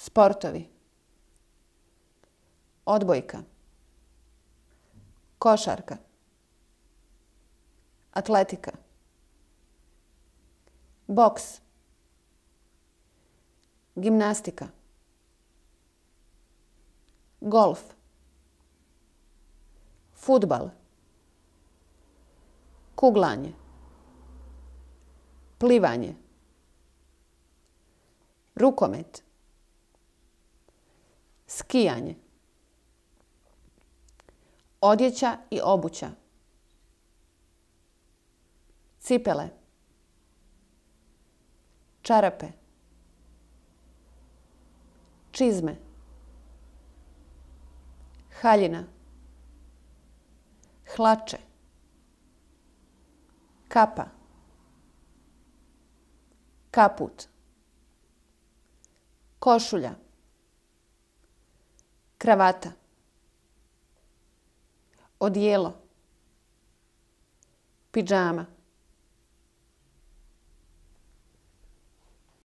Sportovi. Odbojka. Košarka. Atletika. Boks. Gimnastika. Golf. Futbal. Kuglanje. Plivanje. Rukomet. Skijanje. Odjeća i obuća. Cipele. Čarape. Čizme. Haljina. Hlače. Kapa. Kaput. Košulja. Kravata. Odijelo. Pidžama.